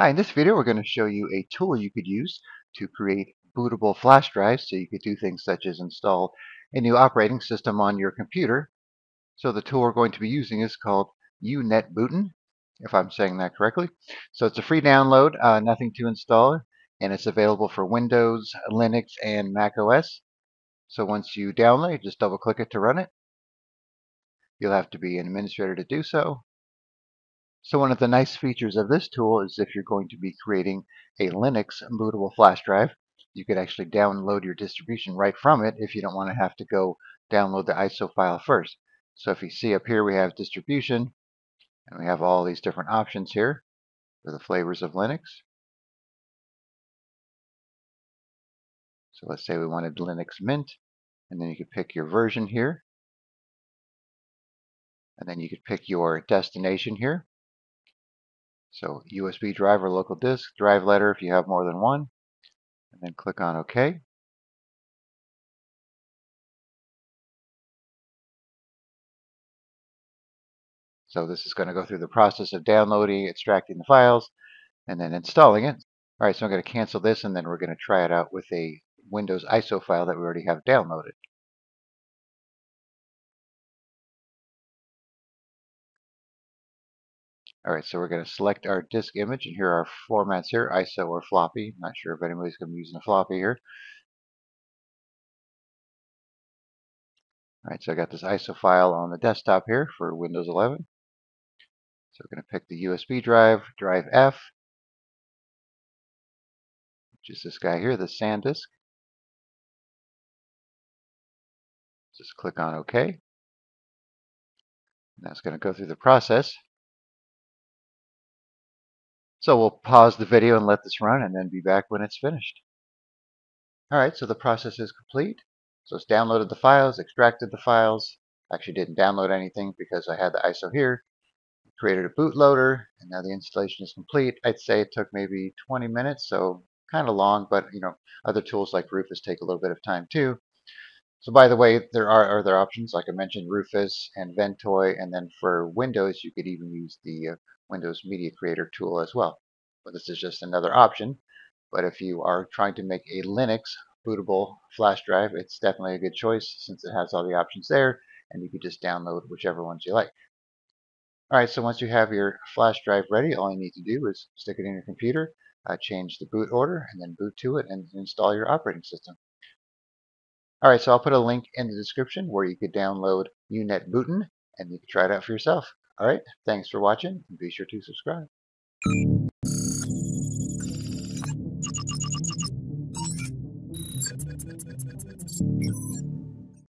Hi, in this video we're going to show you a tool you could use to create bootable flash drives so you could do things such as install a new operating system on your computer. So the tool we're going to be using is called UNetbootin, if I'm saying that correctly. So it's a free download, uh, nothing to install, and it's available for Windows, Linux, and Mac OS. So once you download, just double click it to run it. You'll have to be an administrator to do so. So one of the nice features of this tool is if you're going to be creating a Linux bootable flash drive, you could actually download your distribution right from it if you don't want to have to go download the ISO file first. So if you see up here we have distribution and we have all these different options here for the flavors of Linux. So let's say we wanted Linux Mint and then you could pick your version here and then you could pick your destination here so USB drive or local disk, drive letter if you have more than one, and then click on OK. So this is going to go through the process of downloading, extracting the files, and then installing it. All right, so I'm going to cancel this, and then we're going to try it out with a Windows ISO file that we already have downloaded. All right, so we're going to select our disk image, and here are our formats here, ISO or floppy. Not sure if anybody's going to be using a floppy here. All right, so I got this ISO file on the desktop here for Windows 11. So we're going to pick the USB drive, drive F, which is this guy here, the SanDisk. Just click on OK. That's going to go through the process. So we'll pause the video and let this run and then be back when it's finished. Alright, so the process is complete. So it's downloaded the files, extracted the files. Actually didn't download anything because I had the ISO here. Created a bootloader and now the installation is complete. I'd say it took maybe 20 minutes, so kind of long, but you know, other tools like Rufus take a little bit of time too. So by the way, there are other options, like I mentioned, Rufus and Ventoy, and then for Windows, you could even use the uh, Windows Media Creator tool as well. But this is just another option. But if you are trying to make a Linux bootable flash drive, it's definitely a good choice since it has all the options there, and you can just download whichever ones you like. Alright, so once you have your flash drive ready, all you need to do is stick it in your computer, uh, change the boot order, and then boot to it and install your operating system. All right, so I'll put a link in the description where you could download UNetbootin and you can try it out for yourself. All right, thanks for watching and be sure to subscribe.